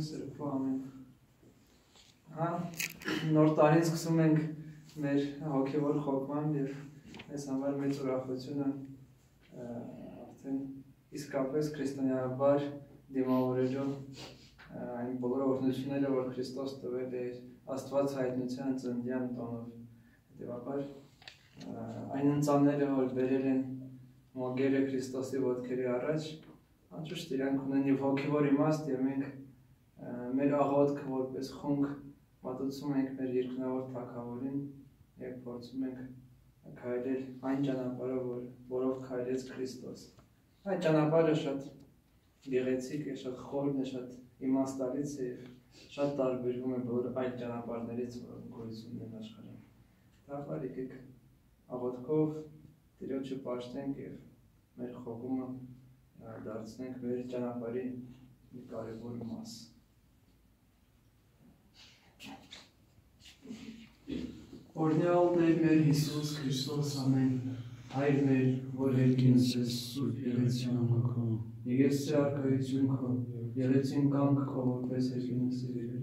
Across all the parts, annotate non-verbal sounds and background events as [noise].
Սրբո ամեն։ Հա, նոր տարին սկսում ենք մեր հոգևոր խոկման եւ այս համար մեծ ուրախությունը արդեն իսկապես քրիստոնեաբար դիմավորելով այն բոլոր օրհնությունները, որ Քրիստոս տվել է Աստված հայտնության ծննդյան տոնով։ Հետևաբար այն ընծանները, որ բերել են մոգերը Քրիստոսի ոտքերի առաջ, անշուշտ իրանք ունեն եւ հոգևոր իմաստ եւ մենք մեր աղոթքը որպես խունկ մատուցում ենք մեր երկնավոր թակավորին եւ փորձում ենք քայլել այն ճանապարհով, որ որով քայլեց Քրիստոս։ Այդ ճանապարհը շատ գեղեցիկ է, շատ խորն է, շատ իմաստալից է եւ շատ տարբերվում է բոլոր այլ ճանապարհներից, որոնք գոյություն ունեն աշխարհում։ Դառնալ եկեք աղոթքով Տիրոջը պաշտենք եւ մեր խոհումը դարձնենք մեր ճանապարհի մի կարևոր մաս։ Օրնյալ Տեր մեր Հիսուս Քրիստոս ամեն Հայր մեր, որ երկինս ես սուրբ եղեցյան հոգո, եղեցի արկայություն քո, եղեցին կանք քո, որպես երկինս սիրելի,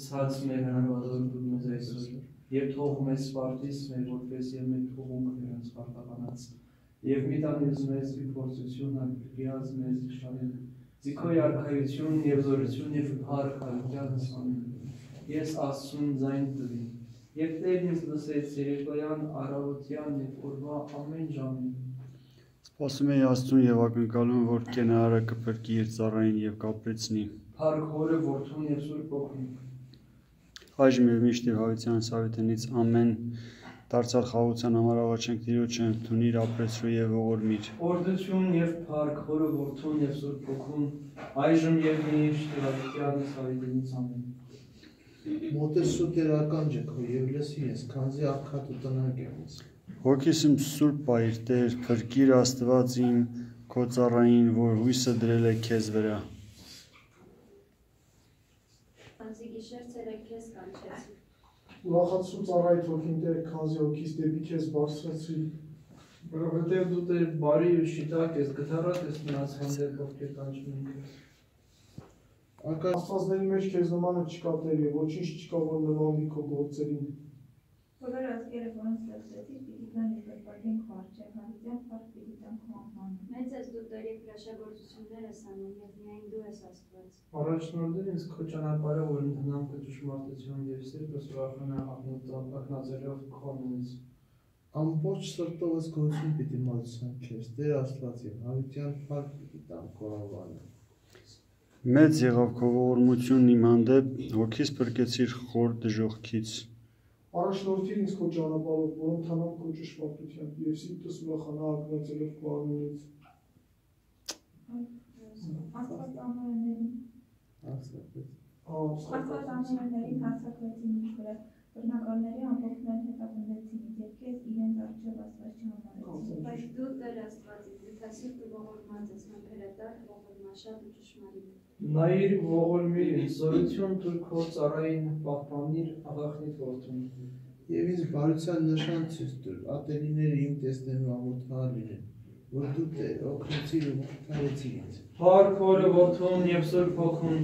ըսած մեր հնարվազոր դու մեզ այսօր, և թող մեզ սպարտիս մեր, որպես և մեր թողունք նրանց պարտականաց, և մի տանից մեզ ի փորձություն արկրիած մեզ շարին, ձիքոյ արկայություն և զորություն և փառք արքյանս ամեն, ես ասուն ձայն տվի, Եվ Տերն ինձ լսեց երեկոյան, առավոտյան եւ օրվա ամեն ժամին։ Սպասում էի Աստծուն եւ ակնկալում, որ կենարը կփրկի իր ծառային եւ կապրեցնի։ Փառք Հորը, Որդուն եւ Սուրբ Օգուն։ Այժմ եւ միշտ եւ հավիտյան Սավետենից ամեն դարձյալ խաղության համար աղաչենք Տիրոջը ընդունիր ապրեցրու եւ ողորմիր։ Օրդություն եւ փառք Հորը, Որդուն եւ Սուրբ Օգուն, այժմ եւ միշտ եւ հավիտյան Սավետենից ամեն։ Մոտես ու տերական ջքո եւ լսի ես, քանզի ակհատ ու տնակ եմ ես։ Հոգիս իմ սուրբ բայր Տեր, փրկիր Աստված իմ քո ծառային, որ հույսը դրել է քեզ վրա։ Անցի գիշեր ցերեկ քեզ կանչեցի։ Ուրախացու ծառայիդ հոգին Տեր, քանզի հոգիս դեպի քեզ բարձրացրի։ Որովհետև դու Տեր բարի ու շիտակ ես, գթառատ ես նրանց հանդեպ, ովքեր կանչում են քեզ։ Անկա աստվածների մեջ քեզ նմանը չկա Տեր եւ ոչինչ չկա որ նմանվի քո գործերին։ Բոլոր ազգերը, որոնց ստեղծեցիր, պիտի գան եւ պատվին քո արժե, հավիտյան փառք պիտի տան քո անվանը։ Մեծ ես դու Տեր եւ հրաշագործություններ ես անում եւ միայն դու ես Աստված։ Առաջնորդել ինձ քո ճանապարհը, որ ընդհանամ քո ճշմարտություն եւ սիրտս ուրախանա ակնածելով քոնից։ Ամբողջ սրտովս գոհություն պիտի մատուցեմ քեզ, Տեր Աստված իմ, հավիտյան փառք պիտի տամ քո անվանը։ Մեծ եղավ քո ողորմությունն իմ հանդեպ, հոգիս փրկեցիր խոր դժողքից։ Առաջնորդիր ինձ քո ճանապարհով, որ ընթանամ քո ճշմարտությամբ եւ սիրտս ուրախանա ակնածելով քո անունից։ Աստված ամեններին, Աստված։ Աստված ամեններին հարձակվեցին ինձ վրա, բռնակալների ամբողջներ հետապնդեցին եւ քեզ իրենց արջև Աստված չհամարեցին։ Բայց դու Տեր Աստված ես, դիթասիրտ ու ողորմած ես, մամփերատար, ողորմաշատ ու ճշմարիտ։ Նայիր ողորմիր զորություն դուր քո ծառային պահպանիր աղախնիտ որդուն։ Եվ ինձ բարության նշան ցույց տուր, ատելիները իմ տեսնելու ամոթալ լինեն, որ դու Տեր օգնեցիր ու մխիթարեցիր ինձ։ Փառք Հորը, Որդուն եւ Սուրբ Օգուն։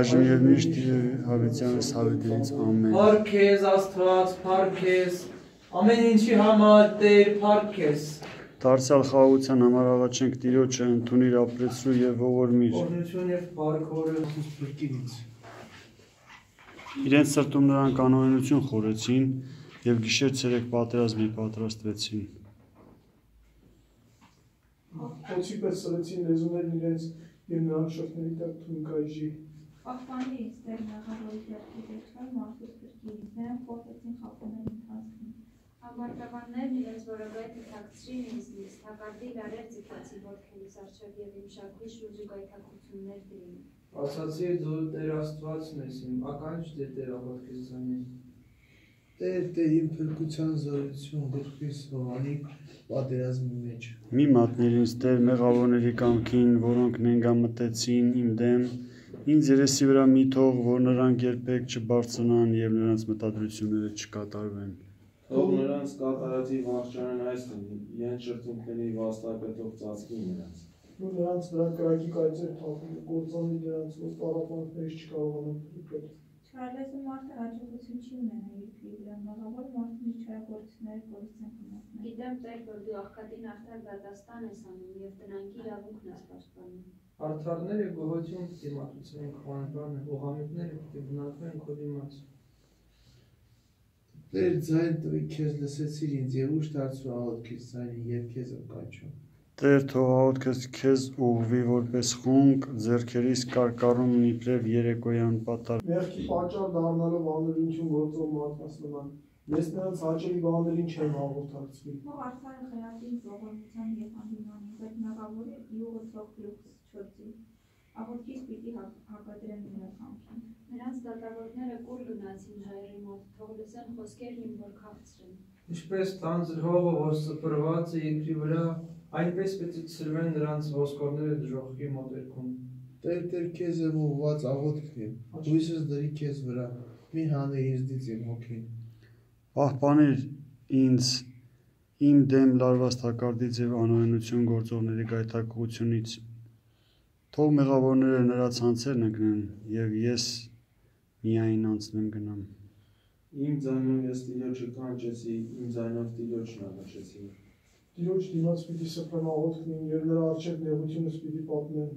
Այժմ եւ միշտ հավիտյանս հավիտենից ամեն։ Փառք քեզ Աստված, փառք քեզ։ Ամեն ինչի համար Տեր, փառք քեզ։ Դարձյալ խաղության համար աղաչենք Տիրոջը ընդունիր ապրեցրու եւ ողորմիր։ Օրհնություն եւ Փրկիր ինձ։ Իրենց սրտում նրանք անօրենություն խորեցին եւ գիշեր ցերեկ պատերազմի պատրաստվեցին։ Փոցի պես սրեցին լեզուներն իրենց եւ նրանց շրթների տակ թուն կայժի։ Պահպանի ինձ Տեր նախավորի ձեռքի դեպքեր մարդուս փրկի ինձ, նրանք փոխեցին խափաներ ընթացքին։ Ամարտավաններն իրենց որոգայթը թաքցրին ինձնից, թակարդի լարեր ձգեցի ոտքերիս արջև եւ իմ շարքի շուրջը գայթակություններ դրին։ Ասացի դու Տեր Աստվածն ես իմ, ականջ դե Տեր աղոթքիս զանին։ Տեր Տեր իմ փրկության զորություն գլխիս հովանի պատերազմի մեջ։ Մի մատներ ինձ Տեր մեղավորների կամքին, որոնք նենգամտեցին իմ դեմ, ինձ երեսի վրա մի թող, որ նրանք երբեք չբարձրանան եւ նրանց մտադրությունները չկատարվեն։ Թող նրանց կատարածի վարճանն այս լինի, իրենց շրթունքների վաստակը թող ծածկի նրանց։ ու նրանց վրա կրակի կայծեր թափում, գործանի նրանց, որ տարապանքներից չկարողանան փրկել։ Չարլեզը մարդը հաջողություն չի ունենա երկրի վրա, մեղավոր մարդն իր չարագործությունները կորցնեն կմատնեն։ Գիտեմ Տեր, որ դու աղքատին արդար դատաստան ես անում եւ տնանքի իրավունքն ես պաշտպանում։ Արդարները գոհություն քո անվանը, ուղամիտները պիտի բնակվեն քո դիմաց։ Տեր ձայն տվի քեզ լսեցիր ինձ եւ ուշ դարձու աղոթքից ձայնին եւ քեզ եմ կանչում։ Տեր թող աղոթքս քեզ ուղվի որպես խունկ, ձեռքերիս կարկառումն իբրև երեկոյան պատար։ Մեղքի պատճառ դառնալով անօրինություն գործող մարդկանց նման, ես նրանց հաճելի բաներին չեմ հաղորդակցվի։ Թող արդարը խրատին զողորմության եւ հանդիմանի, բայց մեղավորը իուղը թող գլուխս չորցի։ Աղոթքից պիտի հա- հակադրեմ նրա կամքին։ Նրանց դատավորները կուր գնացին հայերի մոտ, թող լսեն խոսքերն իմ, որ քաղցրեն։ Ինչպես տանձր հողը, որ սփռված է երկրի վրա, այնպես պետք է ծրվեն նրանց ոսկորները դժոխքի մոտերքում։ Տեր Տեր քեզ եմ ուղված աղոթքն իմ։ Հույսս դրի քեզ վրա։ Մի հանե ինձնից իմ հոգին։ Պահպանիր ինձ իմ դեմ լարված թակարդից եւ անօրենություն գործողների գայթակղությունից։ Թող մեղավորները նրա ցանցերն ընկնեն եւ ես միայն անցնեմ գնամ։ Իմ ձայնով ես Տիրոջը կանչեցի, իմ ձայնով Տիրոջն աղաչեցի։ Տիրոջ դիմաց պիտի սփռեմ աղոթքն իմ եւ նրա արժեք նեղությունս պիտի պատմեմ։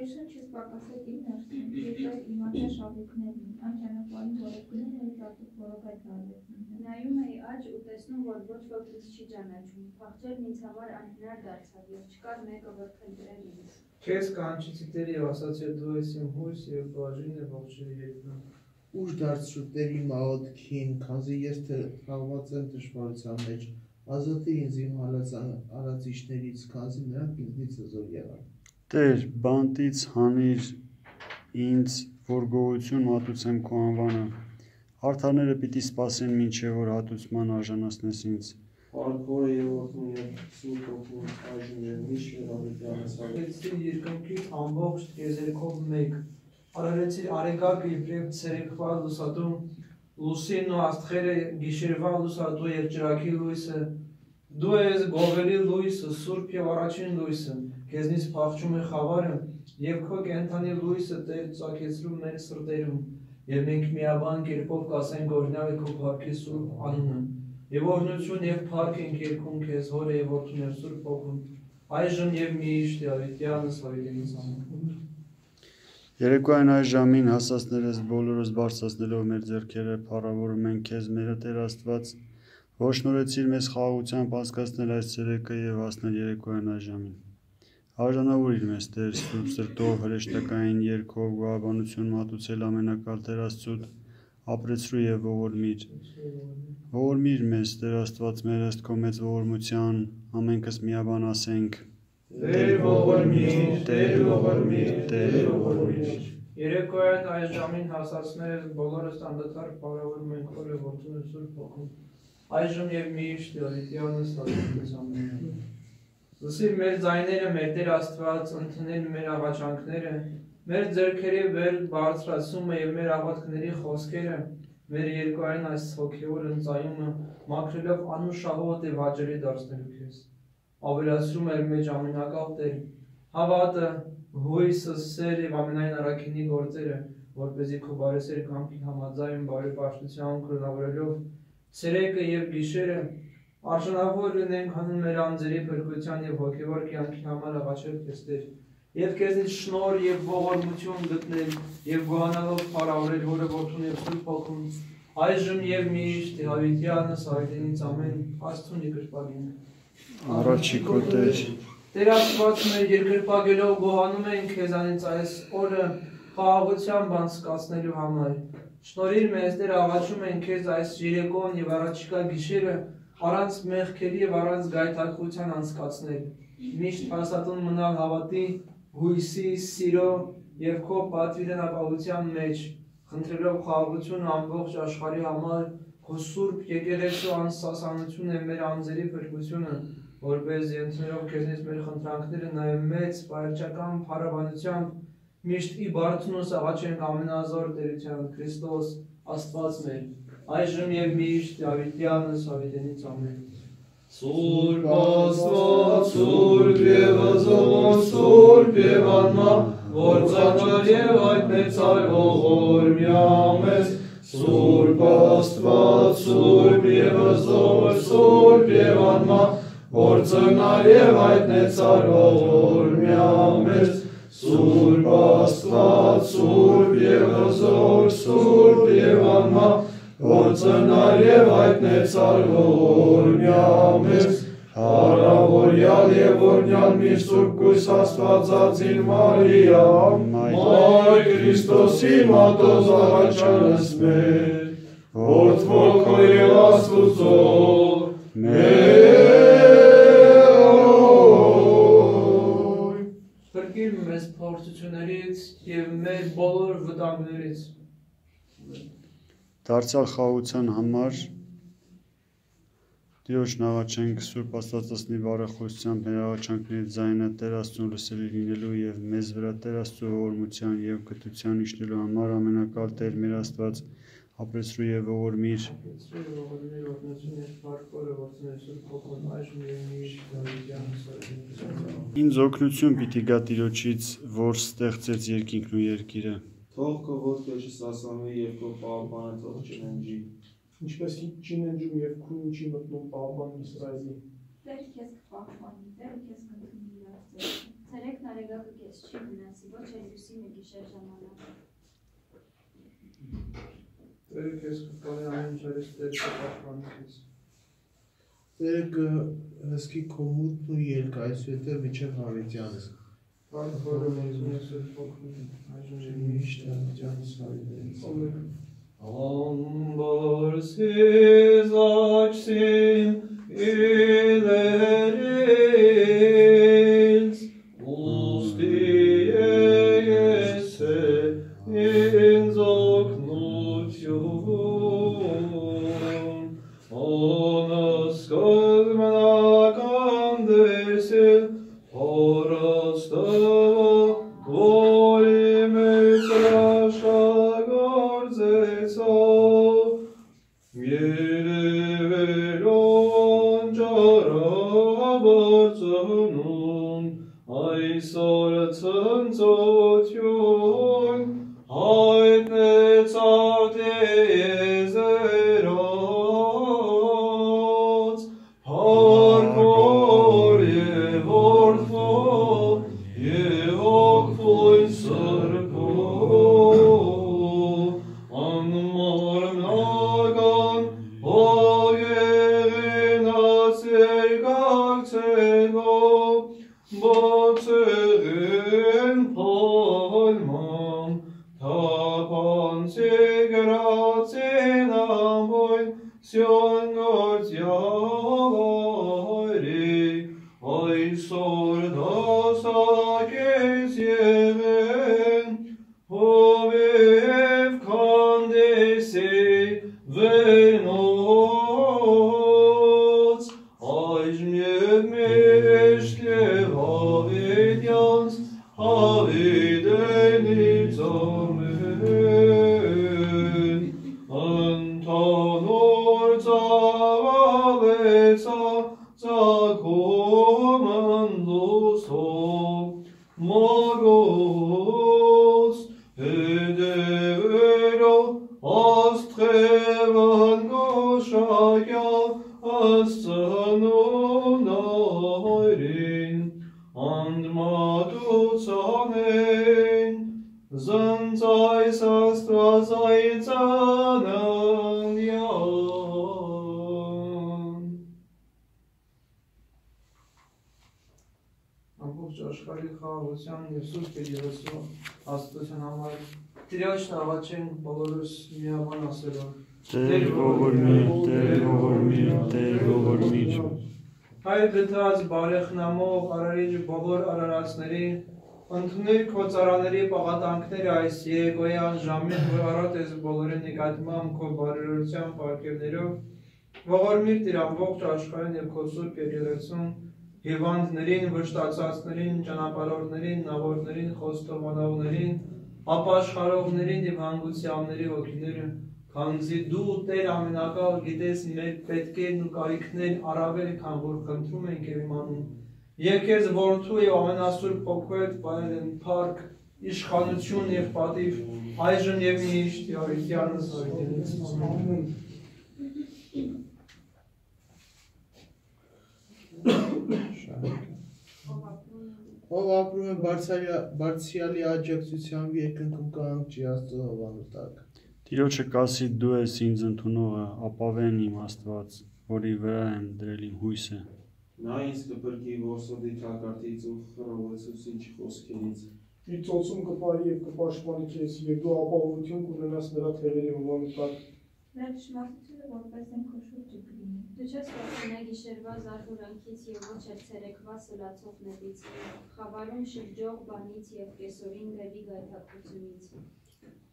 Ես շնչս պակասեց իմ ներսում, Տեր իմացա շավիքներն, այն ճանապարհին, է ծածուկ որոկայ դարձնում։ Նայում էի աջ ու տեսնում, որ ոչ ոք ինձ չի ճանաչում։ Փախչելն ինձ համար անհնար դարձավ եւ չկար մեկը, որ փնտրեր ինձ։ Քեզ կանչեցի Տեր եւ ասացի դու ես իմ հույս եւ բաժինը ողջունի երկնա։ Ուշ դարձրու Տեր իմ աղոթքին, քանզի ես թաղված եմ դժվարության մեջ։ Ազատի ինձ իմ հալածիչներից, քանզի նրանք ինձնից հզոր եղան։ Տեր, բանտից հանիր ինձ, որ գողություն մատուցեմ քո անվանը։ Արթաները պիտի սпасեն ոչ որ հատուցման արժանացնես ինձ։ Արքորը եւ որդուն եւ սուրբ ոգուն այժմ եւ միշտ վերաբերյալ ասալ։ Եցի երկնքից ամբողջ տիեզերքով մեկ։ Արարեցի արեգակը իբրև ցերեկվա լուսադու, լուսինն ու աստղերը գիշերվա լուսադու եւ ջրակի լույսը։ Դու ես գովելի լույսը, սուրբ եւ առաջին լույսը։ Քեզնից փախչում է խավարը եւ քո կենթանի լույսը Տեր ծակեցրում մեր սրտերում։ Եվ մենք միաբան կերպով կասենք օրինակ քո փառքի սուրբ անունը։ Եվ օրնություն եւ փառք ենք երկում քեզ, հորը եւ որդուն եւ սուրբ ոգուն այժմ եւ միշտ Դավիթյանս հավիտենից ամեն։ Երեկոյան այս ժամին հասածներս բոլորս բարձրացնելով մեր ձեռքերը փառավորում ենք քեզ մեր Տեր Աստված, որ շնորհեցիր մեզ խաղաղությամբ անցկացնել այս ցերեկը եւ հասնել երեկոյան այս ժամին։ Արժանավորիր մեզ Տեր Սուրբ սրտով հրեշտակային երկով գոհաբանություն մատուցել ամենակալ Տեր Աստծուդ ապրեցրու եւ ողորմիր։ Ողորմիր մեզ Տեր Աստված մեր ըստ քո մեծ ողորմության ամենքս միաբան ասենք Տեր ողորմիր, Տեր ողորմիր, Տեր ողորմիր։ Երեկոյան այս ժամին հասածներս բոլորս անդադար բարավորում ենք Հորը որդուն Սուրբ ոգուն։ Այժմ եւ միշտ Դավիթյանս հավիտենից ամեն։ Լսիր մեր ձայները, մեր Տեր Աստված, ընդունել մեր աղաչանքները, մեր ձեռքերի վեր բարձրացումը եւ մեր աղոթքների խոսքերը, մեր երկուային այս հոգեոր ընծայումը մաքրելով անուշահոտ եւ հաճելի դարձնելու քեզ։ Ավելացրում էր մեջ ամենակալ Տեր, հավատը, հույսը, սեր եւ ամենայն առաքինի գործերը, որ เป զի քո բարեսեր կամքի համաձայն բարեպաշտության կրոնավորելով ցերեկը եւ գիշերը արժանավոր լինենք հանուն մեր անձերի փրկության եւ հոգեվոր կյանքի համար աղաչել քեզ Տեր եւ քեզնից շնոր եւ ողորմություն գտնել եւ գոհանալով փառավորել հորը որդուն եւ սուրբ ոգուն այժմ եւ միշտ հավիտյանս այդենից ամեն աստուն երկրպագին Առաջի քո Տեր Աստված մեր երկրպագելով գոհանում ենք քեզանից այս օրը խաղաղությամբ անցկացնելու համար Շնորհիր մեզ Տեր աղաչում ենք քեզ այս երեկոն եւ առաջիկա գիշերը առանց մեղքերի եւ առանց գայթակղության անցկացնել միշտ հաստատուն մնալ հավատի հույսի, սիրո եւ քո պատվիրեն ապահովության մեջ, խնդրելով խաղաղություն ամբողջ աշխարհի համար, քո սուրբ եկեղեցու անսասանություն է մեր անձերի փրկությունը, որպես ենթներով քեզնից մեր խնդրանքները նաեւ մեծ բարչական փառաբանությամբ միշտ ի բարդունոս աղաչենք ամենազոր Տերության Քրիստոս Աստված մեր այժմ եւ միշտ Դավիթյանս հավիտենից ամեն Սուրբ Աստված, Սուրբ եւ ազոր, Սուրբ եւ անմա, որ ծանր եւ այդ մեծար ողորմյա մեզ, Սուրբ Աստված, Սուրբ եւ ազոր, Սուրբ եւ անմա, որ ծնար եւ այդ մեծար ողորմյա մեզ, Սուրբ Աստված, Սուրբ եւ ազոր, Սուրբ եւ անմա, որ ծնար եւ հայտնեցար ողորմյա մեզ, Հարավորյալ եւ օրնյալ մի սուրբ կույս աստվածածին Մարիա, Մայր Քրիստոսի մատոզ առաջանս մեր, որ թվոքո եւ աստուծո, Փրկիր մեզ փորձություններից եւ մեր բոլոր վտանգներից։ Դարձյալ խաղության համար Տիրոջ նաղաչենք Սուրբ Աստվածածնի բարեխոսությամբ մեր աղաչանքների ձայնը Տեր Աստծուն լսելի լինելու եւ մեզ վրա Տեր Աստծո ողորմության եւ գտության իշնելու համար ամենակալ Տեր մեր Աստված ապրեսրու եւ ողորմիր Ինձ օգնություն պիտի գա Տիրոջից, որ ստեղծեց երկինքն ու երկիրը։ Թող քո ոտքերში սասանվի եւ քո պահպանը թող չնենջի։ Ինչպես չինենջում եւ քունին չի մտնում պահպան Իսրայելի։ Տեր քեզ կպահպանի, Տեր քեզ կընդունի իր ձեռքը։ Ցերեկն արեգակը քեզ չի վնասի, ոչ էլ լուսի մի գիշեր ժամանակ։ Տերը քեզ կպարի ամեն ինչերից Տեր կպաշտպանի քեզ։ Տերը կհսկի քո մուտքն ու ելքը այսուհետև միջև հավիտյանս։ Բարքորը ողջունել Սուրբ Հոգուն այժմ եւ միշտ դավիթյան սարքին։ Ամբորսիz açsın ileriniz, ընդունիր քո ծառաների պաղատանքները այս Երեկոյան ժամին, առատ ես բոլորի նկատմամբ քո բարերարության պարգևներով ողորմիր Տիր ամբողջ աշխարհին եւ քո սուրբ եկեղեցուն հիվանդներին, վշտացածներին, ճանապարհորդներին, նավորներին, խոստովանողներին, ապաշխարողներին եւ հանգուցյալների ոգիները Քանզի դու Տեր ամենակալ գիտես մեր պետքերն ու կարիքներն առավել քան որ խնդրում ենք եւ իմանում։ Եվ քեզ որդու եւ ամենասուրբ փոքրետ բայեն փառք, իշխանություն եւ պատիվ այժմ եւ միշտ եւ յարյանս այդենից ամեն։ Ով ապրում է բարձրալի- բարձրյալի աջակցությամբ երկնքում կանչի Աստծո հովանու տակ։ Տիրոջը կասի դու ես ինձ ընդունողը, ապավեն իմ Աստված, որի վրա եմ դրել իմ հույսը։ Նա ինձ կփրկի ворսոդի ճակատից ու խռովեցուցիչ խոսքերից։ Մի ծոցում կպարի եւ կպաշտպանի քեզ եւ դու ապահովություն կունենաս նրա թևերի հողանի տակ։ Նրա ճշմարտությունը որպես են քո շուրջը գտնի։ Դու չես կորցնա գիշերվա զարգուրանքից եւ ոչ էլ ցերեկվա սլացող նետից, խավարում շրջող բանից եւ կեսորին դերի գայթակղությունից։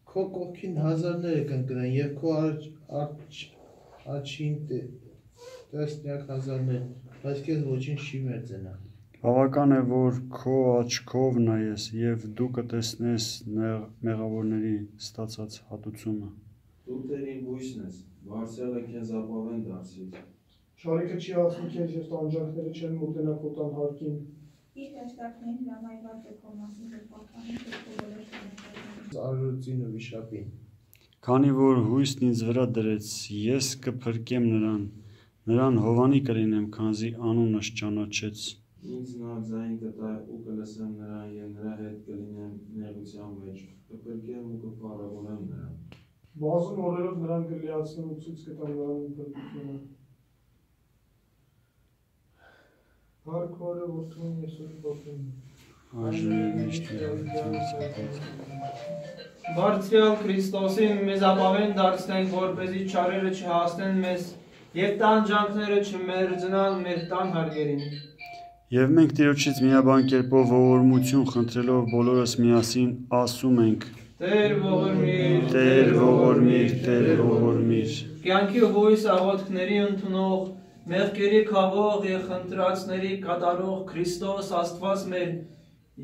Քո կողքին հազարները կընկնեն եւ քո արջ արջ աչին տեսնյակ հազարներ բայց քեզ ոչինչ չի մերձենա։ Բավական է, որ քո աչքով նայես եւ դու կտեսնես նեղ- մեղավորների ստացած հատուցումը։ Դու Տերին հույսն ես, բարձրալը քեզ ապավեն դարձրի։ Շարիկը չի հասնի քեզ եւ տանջանքները չեն մոտենա քո տան հարկին։ Իր դաշտակներին հրամայված է քո մասին որ պատկանում է քո բոլոր շնորհքերին։ Արրոցին ու վիշապին։ Քանի որ հույսն ինձ վրա դրեց, ես կփրկեմ նրան, նրան հովանի կլինեմ, քանզի անունս ճանաչեց։ Ինձ նա ձայն կտա ու կլսեմ նրան եւ նրա հետ կլինեմ նեղության մեջ։ Կփրկեմ ու կփառավորեմ նրան։ Բազում օրերով նրան կլիացնեմ ու ցույց կտամ նրան փրկությունը։ Հարկորը որդուն Եսուս որդուն։ Այժմ միշտ Բարձրյալ Քրիստոսին մեզ ապավեն դարձնենք, որպեսզի չարերը չհասնեն մեզ եւ տանջանքները չմերձնան մեր տան հարգերին։ Եվ մենք Տիրոջից միաբան կերպով ողորմություն խնդրելով բոլորս միասին ասում ենք. Տեր ողորմիր, Տեր ողորմիր, Տեր ողորմիր։ Կյանքի հույս աղոթքների ընդունող, մեղքերի քավող եւ խնդրածների կատարող Քրիստոս Աստված մեր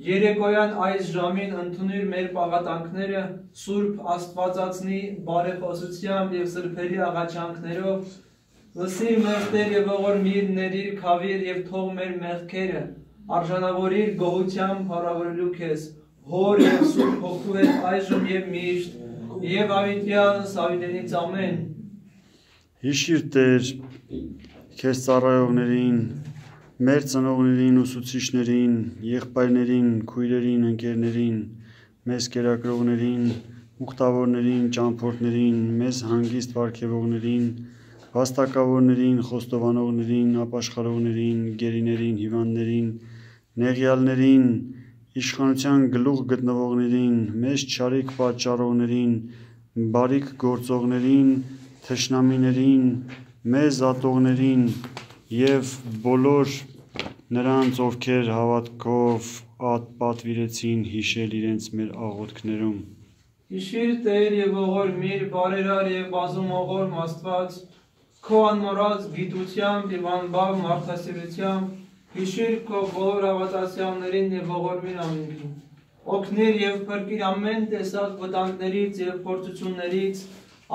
Երեկոյան այս ժամին ընդունիր մեր պաղատանքները Սուրբ Աստվածածնի բարեփոխությամբ եւ սրբերի աղաչանքներով լսիր մեղքեր եւ ողորմիր ներիր քավիր եւ թող մեր մեղքերը արժանավորիր գոհությամբ հարավրելու քեզ հոր եւ Սուրբ Հոգու հետ այժմ եւ միշտ եւ ավիտյան սավիտենից ամեն Հիշիր Տեր քեզ ծառայողներին, մեր ծնողներին, ուսուցիչներին, եղբայրներին, քույրերին, ընկերներին, մեզ կերակրողներին, ուխտավորներին, ճամփորդներին, մեզ հանգիստ վարքևողներին, վաստակավորներին, խոստովանողներին, ապաշխարողներին, գերիներին, հիվանդներին, նեղյալներին, իշխանության գլուխ գտնվողներին, մեզ չարիք պատճառողներին, բարիք գործողներին, թշնամիներին, մեզ ատողներին եւ բոլոր նրանց, ովքեր հավատքով ատ պատվիրեցին հիշել իրենց մեր աղոթքներում։ Հիշիր Տեր եւ ողորմիր բարերար եւ բազումողոր Աստված քո անմոռաց գիտությամբ եւ անբավ մարդասիրությամբ հիշիր քո բոլոր հավատացյալներին եւ ողորմիր ամենքին օգնիր եւ փրկիր ամեն տեսակ վտանգներից եւ փորձություններից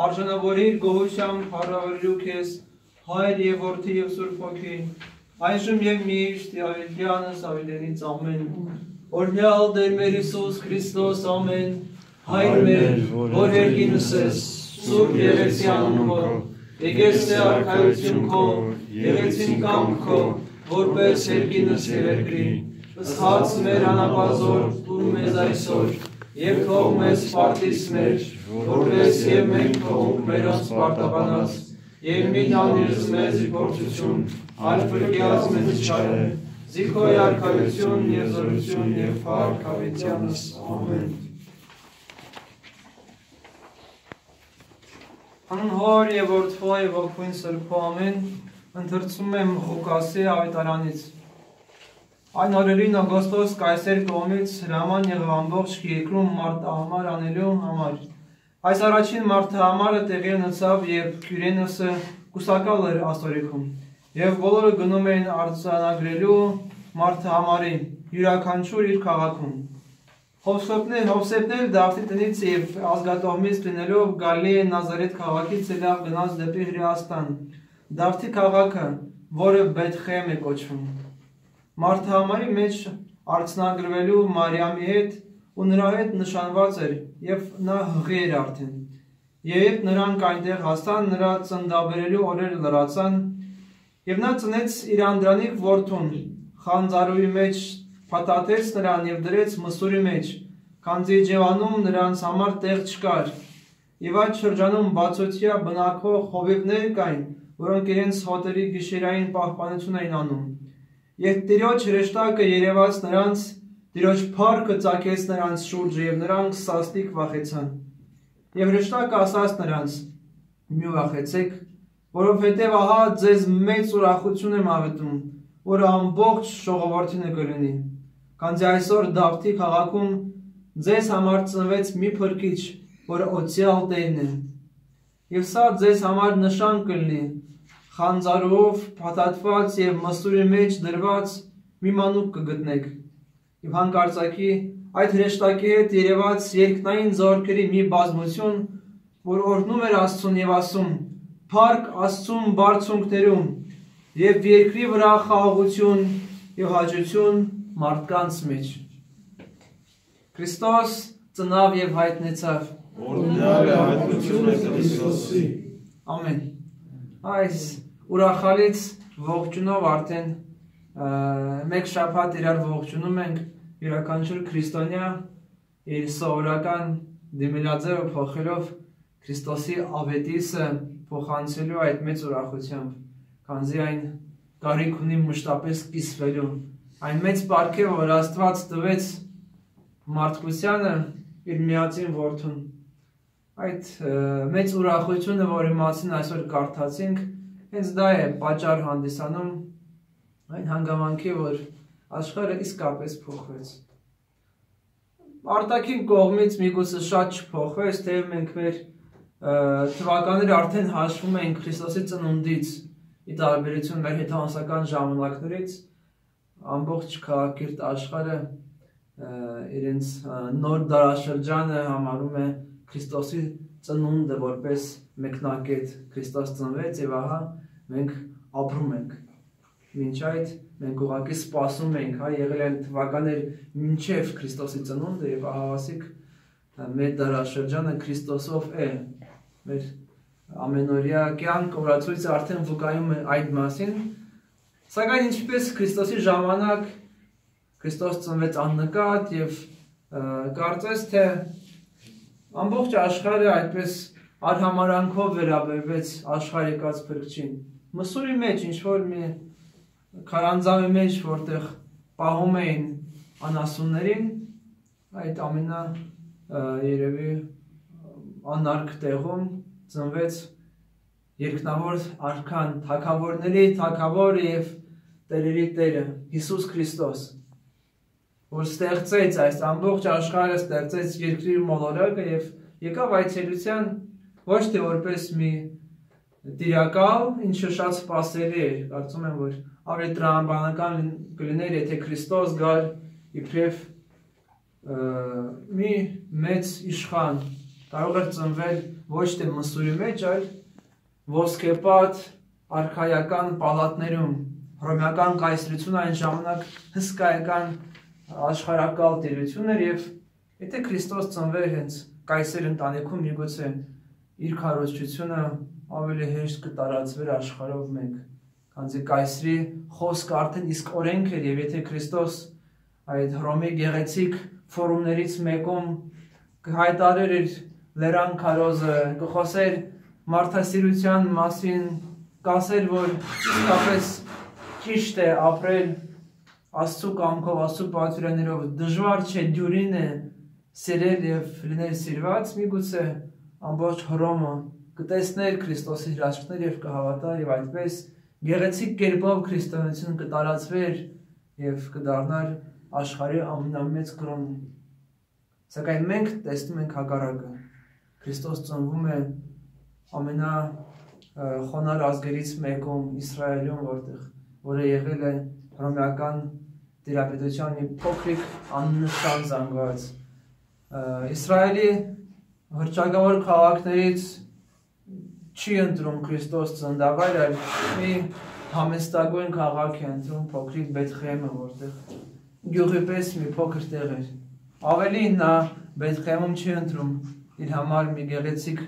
արժանավորիր գոհությամբ հարավելու քեզ հայր եւ որդի եւ սուրբ ոգի այժմ եւ միշտ Ավետյանս ավետենից ամեն օրհնյալ Տեր մեր Հիսուս Քրիստոս ամեն հայր մեր որ երկինս ես սուրբ երեցի անունը եկես թե արքայություն քո երեցին կամ քո որպես երկինս եւ երկրի ըստ մեր անապազոր դու մեզ այսօր եւ թող մեզ սպարտիս մեր որպես եւ մենք թող մերոնց սպարտաբանած եւ մի տանիրս մեզ իբորցություն այլ փրկյաց մեզ չարե Զիքոյ արքայություն եւ զորություն եւ փառք ավետյանս ամեն Անուն հոր եւ որդվո եւ ոգուն սրբո ամեն ընթերցում եմ Ղուկասի ավետարանից Այն օրերին Օգոստոս կայսեր կողմից հրաման եղավ ամբողջ երկրում մարտահամար անելու համար։ Այս առաջին մարտահամարը տեղի ունեցավ, երբ Քյուրենոսը կուսակալ էր աստորիքում, եւ բոլորը գնում էին արձանագրելու մարտահամարին յուրաքանչյուր իր քաղաքում։ Հովսեփներ, Հովսեփներ Դավթի տնից եւ ազգատոհմից լինելով գալի է Նազարեթ քաղաքից ելավ գնաց դեպի Հրեաստան։ Դավթի քաղաքը, որը Բեթխեմ է կոչվում։ Մարթահամարի մեջ արցնագրվելու Մարիամի հետ ու նրա հետ նշանված էր եւ նա հղի էր արդեն։ երբ նրանք այնտեղ հասան, նրա ծնդաբերելու օրերը լրացան, եւ նա ծնեց իր անդրանիկ որդուն, խանձարուի մեջ փաթաթեց նրան եւ դրեց մսուրի մեջ, քանզի Ջևանում նրանց համար տեղ չկար։ Եվ այդ շրջանում բացօթյա բնակվող խովիվներ կային, որոնք իրենց հոտերի գիշերային պահպանություն էին անում։ Եվ Տիրոջ հրեշտակը երևաց նրանց, Տիրոջ փառքը ցակեց նրանց շուրջը եւ նրանք սաստիկ վախեցան։ Եվ հրեշտակը ասաց նրանց. «Մի ուրախեցեք, որովհետև ահա ձեզ մեծ ուրախություն եմ ավետում, որ ամբողջ ժողովրդինը կլինի։ Քանզի այսօր Դավթի քաղաքում ձեզ համար ծնվեց մի փրկիչ, որը օցիալ Տերն է։ Եվ սա ձեզ համար նշան կլինի, խանձարով փաթաթված եւ մսուրի մեջ դրված մի մանուկ կգտնեք։ Եվ հանկարծակի այդ հրեշտակի հետ երևաց երկնային զորքերի մի բազմություն, որ օրհնում էր Աստծուն եւ ասում. «Փառք Աստծուն բարձունքներում եւ երկրի վրա խաղաղություն եւ հաջություն մարդկանց մեջ»։ Քրիստոս ծնավ եւ հայտնեցավ։ Օրհնյալ է հայտնությունը Քրիստոսի։ Ամեն։ Այս ուրախալից ողջունով արդեն մեկ շաբաթ իրար ողջունում ենք յուրաքանչյուր քրիստոնյա իր սովորական դիմելաձևը փոխելով Քրիստոսի ավետիսը փոխանցելու այդ մեծ ուրախությամբ, քանզի այն կարիք ունի մշտապես կիսվելու։ Այն մեծ բարքերը, որ Աստված տվեց մարդկությանը իր միածին որդուն։ Այդ մեծ ուրախությունը, որի մասին այսօր կարդացինք, հենց դա է պատճառ հանդիսանում այն հանգամանքի, որ աշխարհը իսկապես փոխվեց։ Արտաքին կողմից միգուցե շատ չփոխվեց, թե մենք մեր թվականները արդեն հաշվում ենք Քրիստոսի ծնունդից, ի տարբերություն մեր հետհանսական ժամանակներից, ամբողջ քաղաքիրտ աշխարհը իրենց նոր դարաշրջանը համարում է Քրիստոսի ծնունդը որպես մեկնակետ Քրիստոս ծնվեց եւ ահա մենք ապրում ենք Մինչ այդ մենք ուղղակի սպասում ենք, հա, եղել են թվականներ մինչև Քրիստոսի ծնունդը եւ ահավասիկ մեր դարաշրջանը Քրիստոսով է։ Մեր ամենօրյա կյանք օրացույցը արդեն վկայում է այդ մասին։ Սակայն ինչպես Քրիստոսի ժամանակ Քրիստոս ծնվեց աննկատ եւ կարծես թե ամբողջ աշխարհը այդպես արհամարանքով վերաբերվեց աշխարհիկած փրկչին։ Մսուրի մեջ ինչ որ մի քարանձավի մեջ, որտեղ պահում էին անասուններին, այդ ամենա երևի անարգ տեղում ծնվեց երկնավոր արքան, թակավորների թակավոր և տերերի տերը, Հիսուս Քրիստոս, որ ստեղծեց այս ամբողջ աշխարհը, ստեղծեց երկրի մոլորակը եւ եկավ այցելության ոչ թե որպես մի դիրակալ, ինչը շատ սпасելի էր, կարծում եմ, որ ավելի տրամաբանական կլիներ, եթե Քրիստոս գար իբրև մի մեծ իշխան կարող էր ծնվել ոչ թե մսուրի մեջ, այլ ոսկեպատ արխայական պալատներում, հռոմեական կայսրությունը այն ժամանակ հսկայական աշխարհակալ տերություն էր եւ եթե Քրիստոս ծնվեր հենց կայսեր ընտանիքում միգուցե իր քարոզչությունը ավելի հեշտ կտարածվեր աշխարհով մեկ։ Քանզի կայսրի խոսքը արդեն իսկ օրենք էր եւ եթե Քրիստոս այդ Հռոմի գեղեցիկ ֆորումներից մեկում կհայտարեր իր լերան քարոզը, կխոսեր մարդասիրության մասին, կասեր, որ իսկապես ճիշտ է ապրել Աստծո կամքով, Աստծո պատվիրաններով, դժվար չէ դյուրին է սիրել եւ լինել սիրված, միգուցե ամբողջ Հռոմը կտեսներ Քրիստոսի հրաշքներ եւ կհավատար եւ այդպես գեղեցիկ կերպով քրիստոնեություն կտարածվեր եւ կդառնար աշխարհի ամենամեծ կրոնը։ Սակայն մենք տեսնում ենք հակառակը։ Քրիստոս ծնվում է ամենա խոնար ազգերից մեկում Իսրայելում, որտեղ որը եղել է հռոմեական տիրապետության մի փոքրիկ աննշան զանգված Իսրայելի հրճագավոր քաղաքներից չի ընտրում Քրիստոս ծննդավայր, այլ մի համեստագույն քաղաք է ընտրում փոքրիկ Բեթխեհեմը, որտեղ գյուղի պես մի փոքր տեղ էր։ Ավելի նա Բեթխեհեմում չի ընտրում իր համար մի գեղեցիկ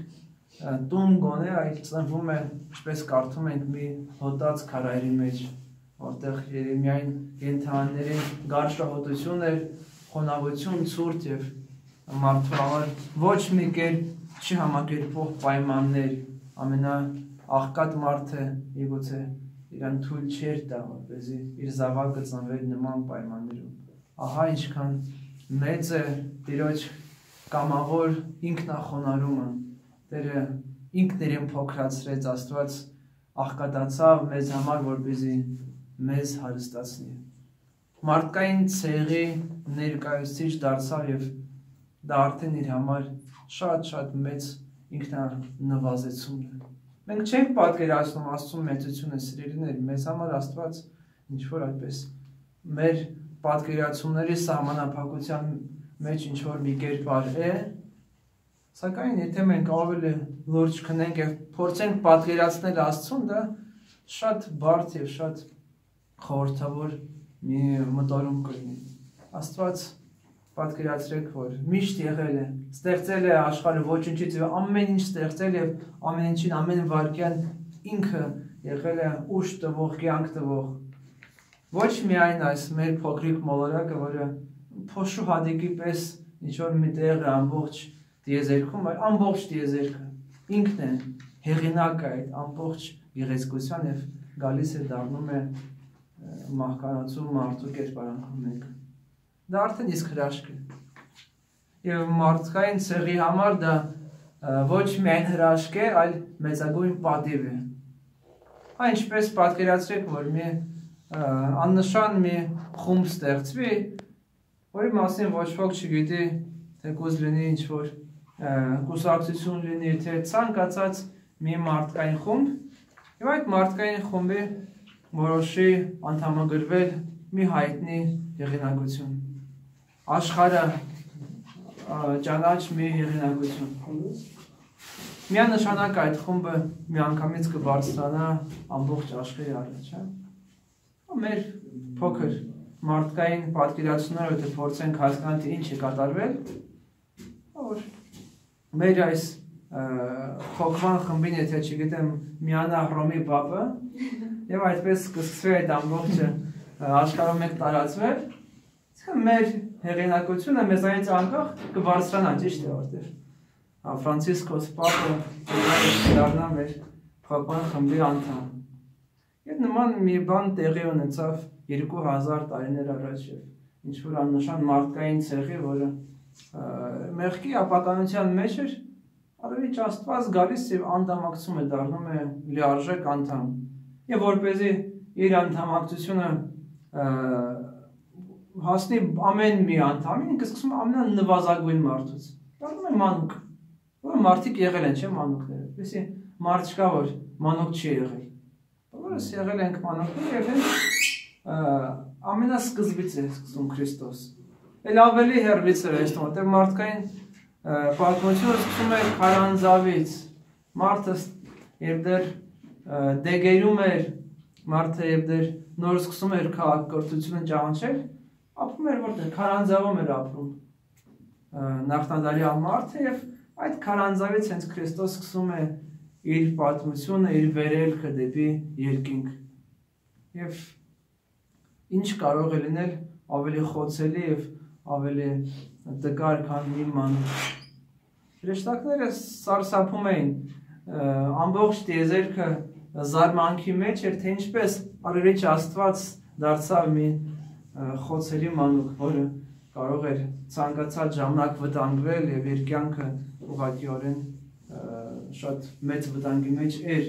տուն գոնե, այլ ծնվում է, ինչպես կարդում ենք, մի հոտած քարայրի մեջ, որտեղ Երեմիային ենթաների գարշահոտություն էր, խոնավություն, ցուրտ եւ մարդու համար ոչ մի կերպ չի համակերպող պայմաններ ամենա աղքատ մարդը իգուցե իրան թույլ չէր տա որպեսզի իր զավակը ծնվեր նման պայմաններում ահա ինչքան մեծ է Տիրոջ կամավոր ինքնախոնարհումը Տերը ինքն իրեն փոքրացրեց Աստված աղքատացավ մեզ համար որպեսզի մեզ հարստացնի մարդկային ցեղի ներկայացուցիչ դարձավ եւ դա արդեն իր համար շատ-շատ մեծ ինքնանվազեցումն է։ Մենք չենք պատկերացնում Աստծո մեծությունը սիրելիներ, մեզ համար Աստված ինչ որ այդպես մեր պատկերացումների սահմանափակության մեջ ինչ որ մի կերպար է, սակայն եթե մենք ավելի լուրջ քնենք եւ փորձենք պատկերացնել Աստծուն, դա շատ բարդ եւ շատ խորհրդավոր մի մտորում կլինի։ Աստված պատկերացրեք, որ միշտ եղել է, ստեղծել է աշխարհը ոչնչից եւ ամեն ինչ ստեղծել եւ ամեն ինչին ամեն վարքյան ինքը եղել է ուշ տվող, կյանք տվող։ Ոչ միայն այս մեր փոքրիկ մոլորակը, որը փոշու հադիկի պես ինչ որ մի տեղ է ամբողջ դիեզերքում, այլ ամբողջ դիեզերքը ինքն է հեղինակը այդ ամբողջ գեղեցկության եւ գալիս է դառնում է մահկանացու մարդու կերպարանքում մեկը դա արդեն իսկ հրաշք է։ Եվ մարդկային ցեղի համար դա ոչ միայն հրաշք է, այլ մեծագույն պատիվ է։ Այն ինչպես պատկերացրեք, որ մի աննշան մի խումբ ստեղծվի, որի մասին ոչ ոք չգիտի, թե կուզ լինի ինչ որ կուսակցություն լինի, թե ցանկացած մի մարդկային խումբ, եւ այդ մարդկային խումբի որոշի անդամագրվել մի հայտնի եղինակություն աշխարհը ճանաչ մի հեղինակություն։ Միանշանակ այդ խումբը միանգամից կբարձրանա ամբողջ աշխարհի առաջ, հա։ Մեր փոքր մարդկային պատկերացումները եթե փորձենք հասկանալ թե ինչ է կատարվել, որ մեր այս ա, խոքման խմբին եթե չգիտեմ միանա Հռոմի բապը եւ այդպես կսկսվի այդ ամբողջը աշխարհում մեկ տարածվել, իսկ մեր հեղինակությունը մեզանից անկախ կբարձրանա, ճիշտ է, որտեղ Ֆրանցիսկոս Պապը դառնա մեր փակման խմբի անդամ։ Եվ նման մի բան տեղի ունեցավ 2000 տարիներ առաջ ինչ որ աննշան մարդկային ցեղի, որը մեղքի ապականության մեջ էր, արևի ճաստված գալիս եւ անդամակցում է դառնում է լիարժեք անդամ։ Եվ որպեսզի իր անդամակցությունը հասնի ամեն մի անդամին, ինքը սկսում ամենանվազագույն մարդուց։ Դառնում է մանուկ։ Որը մարդիկ եղել են, չէ՞ մանուկները։ Այսի մարդ չկա, որ մանուկ չի եղել։ Բոլորս եղել ենք մանուկներ եւ ամենասկզբից է սկսում Քրիստոս։ Էլ ավելի հերվից է այս որտեղ մարդկային պատմությունը սկսում է քարանձավից։ Մարդը երբ դեռ դեգերում էր, մարդը երբ դեռ նոր սկսում էր քաղաքակրթությունը ճանաչել, ապրում էր որտեղ քարանձավում էր ապրում նախնադարյալ մարդը եւ այդ քարանձավից հենց Քրիստոս սկսում է իր պատմությունը, իր վերելքը դեպի երկինք։ Եվ ինչ կարող է լինել ավելի խոցելի եւ ավելի դգար, քան մի մանուկ։ Հրեշտակները սարսափում էին ամբողջ տիեզերքը զարմանքի մեջ էր, թե ինչպես արևիչ Աստված դարձավ մի խոցելի մանուկ, որը կարող էր ցանկացած ժամանակ վտանգվել եւ իր կյանքը ուղղակիորեն շատ մեծ վտանգի մեջ էր։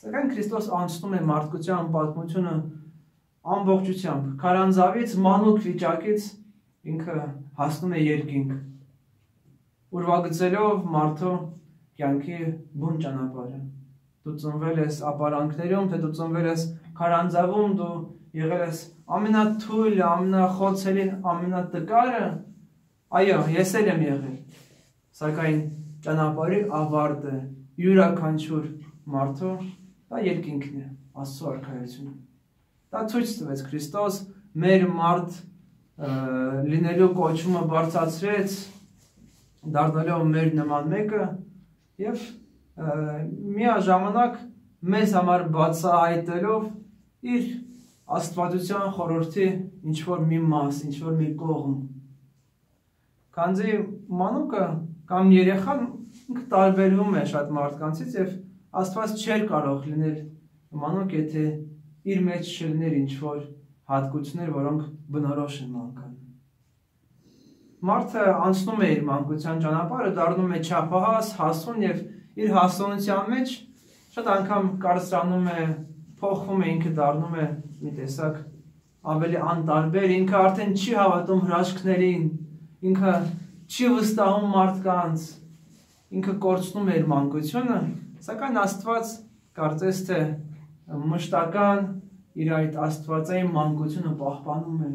Սակայն Քրիստոս անցնում է մարդկության պատմությունը ամբողջությամբ, քարանձավից մանուկ վիճակից ինքը հասնում է երկինք։ Ուրվագծելով մարդու կյանքի բուն ճանապարհը։ Դու ծնվել ես ապարանքներում, թե դու ծնվել ես քարանձավում, դու եղել ես ամենաթույլ, ամենախոցելին, ամենատկարը, Այո, ես էլ եմ եղել։ Սակայն ճանապարհի ավարտը յուրաքանչյուր մարդու դա երկինքն է, Աստծո արքայությունը։ Դա ցույց տվեց Քրիստոս մեր մարդ լինելու կոչումը բարձացրեց դառնալով մեր նման մեկը եւ միաժամանակ մեզ համար բացահայտելով իր աստվածության խորհրդի ինչ որ մի մաս, ինչ որ մի կողմ։ Քանզի մանուկը կամ երեխան ինքը տարբերվում է շատ մարդկանցից եւ Աստված չէր կարող լինել մանուկ, եթե իր մեջ չլիներ ինչ որ հատկություններ, որոնք բնորոշ են մանկան։ Մարդը անցնում է իր մանկության ճանապարհը, դառնում է չափահաս, հասուն եւ իր հասունության մեջ շատ անգամ կարծրանում է, փոխվում է, ինքը դառնում է մի տեսակ ավելի անտարբեր, ինքը արդեն չի հավատում հրաշքներին, ինքը չի վստահում մարդկանց, ինքը կորցնում է իր մանկությունը, սակայն Աստված կարծես թե մշտական իր այդ աստվածային մանկությունը պահպանում է։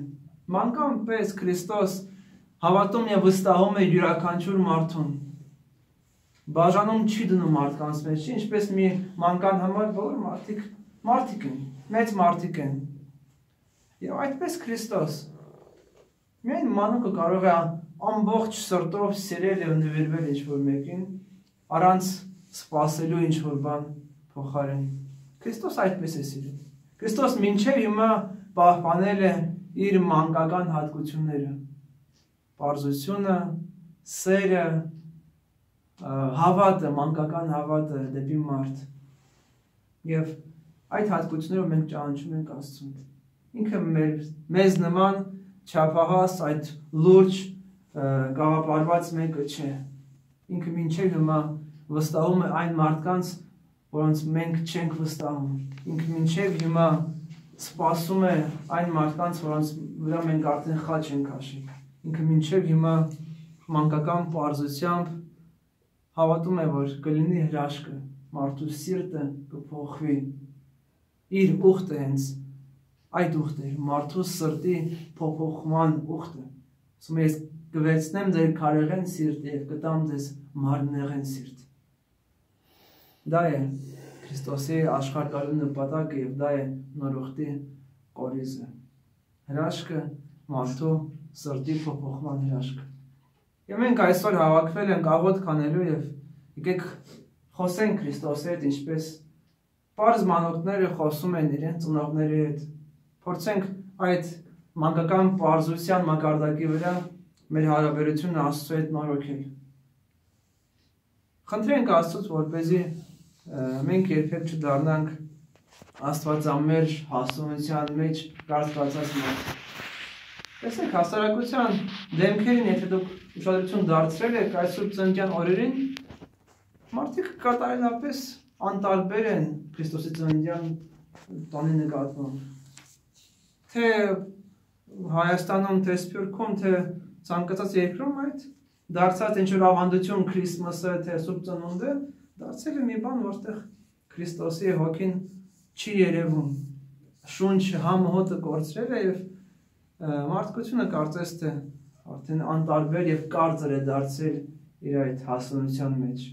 Մանկան պես Քրիստոս հավատում եւ վստահում է յուրաքանչյուր մարդուն։ Բաժանում չի դնում մարդկանց մեջ, ինչպես մի մանկան համար բոլոր մարդիկ մարդիկ են, մեծ մարդիկ են։ Եվ այդպես Քրիստոս միայն մանկը կարող է ամբողջ սրտով սիրել եւ նվիրվել ինչ-որ մեկին առանց սпасելու ինչ-որ բան փոխարեն։ Քրիստոս այդպես է սիրում։ Քրիստոս մինչև հիմա պահպանել է իր մանկական հատկությունները։ Պարզությունը, սերը, հավատը, մանկական հավատը դեպի մարդ։ Եվ այդ հատկություններով մենք ճանաչում ենք Աստծուն։ Ինքը մեր մեզ նման չափահաս այդ լուրջ գաղափարված մեկը չէ։ Ինքը մինչև հիմա վստահում է այն մարդկանց, որոնց մենք չենք վստահում ինքը մինչև հիմա սպասում է այն մարդկանց, որոնց վրա մենք արդեն խաչ ենք հաշի։ Ինքը մինչև հիմա մանկական պարզությամբ հավատում է, որ կլինի հրաշքը, մարդու սիրտը կփոխվի։ Իր ուխտը հենց այդ ուխտը, մարդու սրտի փոփոխման ուխտը։ Ասում ես կվերցնեմ ձեր քարեղեն սիրտ եւ կտամ ձեզ մարմնեղեն սիրտ։ Դա է Քրիստոսի աշխարհ գալու նպատակը եւ դա է նորոգտի կորիզը։ Հրաշքը մարդու սրտի փոփոխման հրաշքը։ Եվ մենք այսօր հավաքվել ենք աղոտ կանելու եւ եկեք խոսենք Քրիստոսի հետ ինչպես Պարզ մանոկները խոսում են իրենց ծնողների հետ։ Փորձենք այդ մանկական պարզության մակարդակի վրա մեր հարաբերությունը Աստծո հետ նորոգել։ Խնդրենք Աստծոց, որպեսզի մենք երբեք չդառնանք Աստվածամերժ հասունության մեջ կարծրացած մարդ։ Տեսեք, հասարակության դեմքերին, եթե դուք ուշադրություն դարձրել եք այս սուրբ ծննդյան օրերին, մարդիկ կատարելապես անտարբեր են Քրիստոսի ծննդյան տոնի նկատմամբ։ Թե Հայաստանում, թե Սփյուռքում, թե ցանկացած երկրում այդ դարձած ինչ որ ավանդություն Քրիսմասը, թե Սուրբ ծնունդը դարձել է մի բան, որտեղ Քրիստոսի հոգին չի երևում։ Շունչ համոհոտը կորցրել է եւ մարդկությունը կարծես թե արդեն անտարբեր եւ կարծր է դարձել իր այդ հասունության մեջ։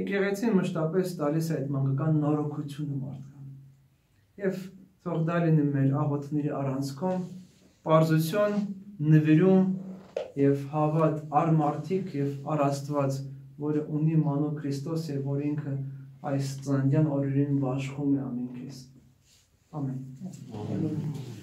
Եկեղեցին մշտապես տալիս է այդ մանկական նորոգությունը մարդկան։ Եվ թող դա լինի մեր աղոթների առանցքում, պարզություն, նվիրում եւ հավատ առ մարդիկ եւ առ Աստված որը ունի մանու Քրիստոս եւ որ ինքը այս ծննդյան օրերին բաշխում է ամենքես։ Ամեն։ Ամեն։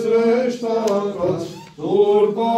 Sreșta, Cați, Turca,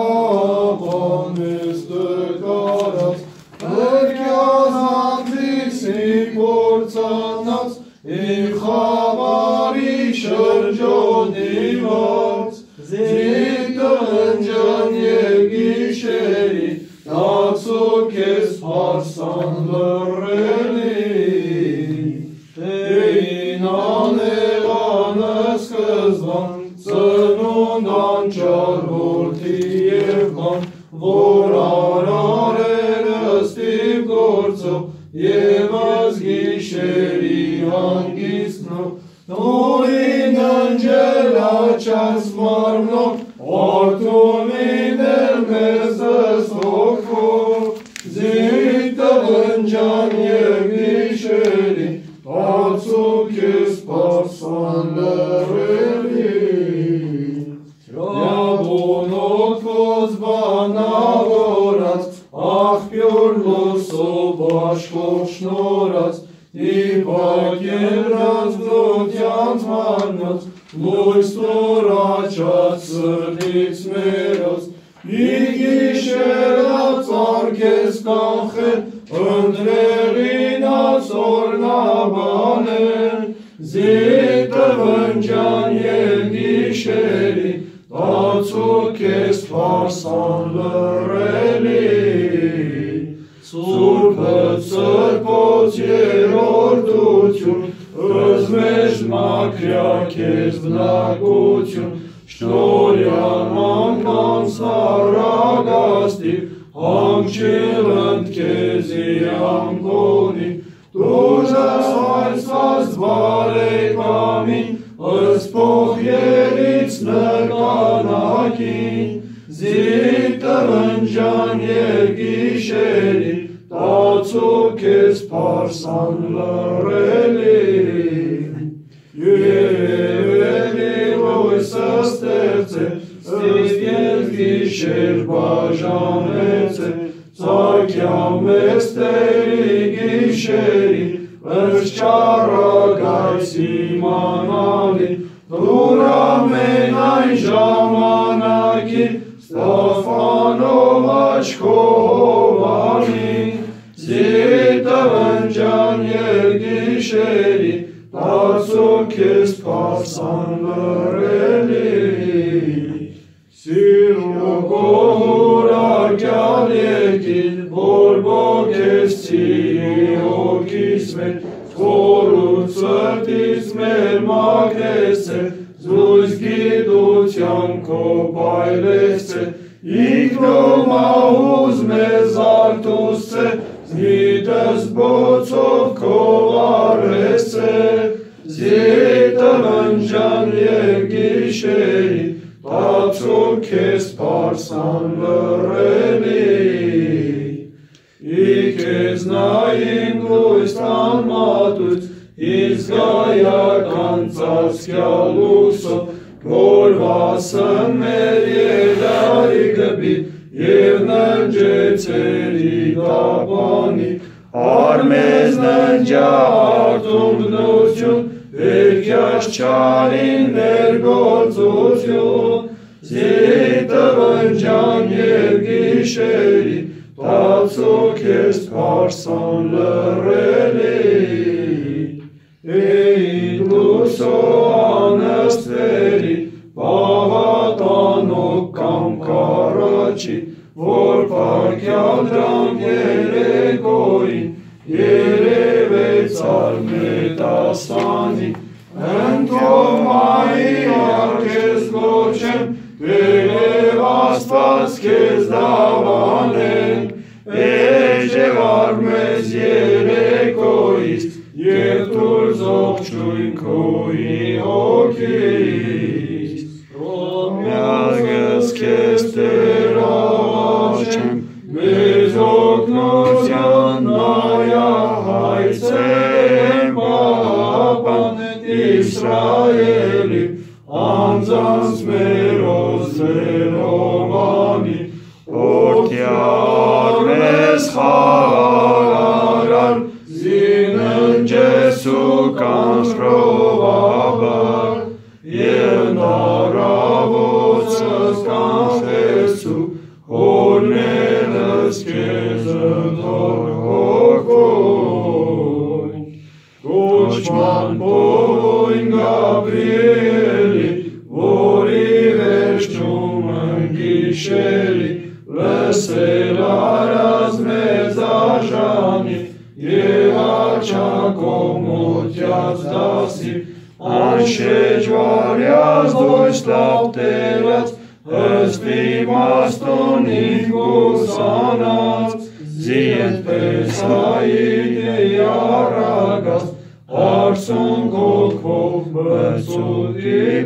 Zita mangia nie gisela.